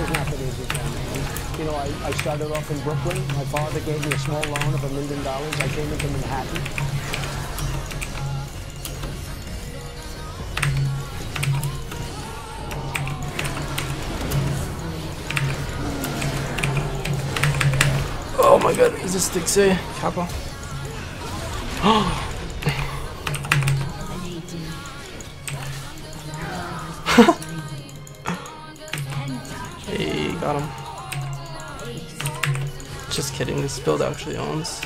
was not that easy for me. You know, I, I started off in Brooklyn. My father gave me a small loan of a million dollars. I came into Manhattan. Oh my god, is this Dixie? Kappa. hey, got him. Just kidding, this build actually owns.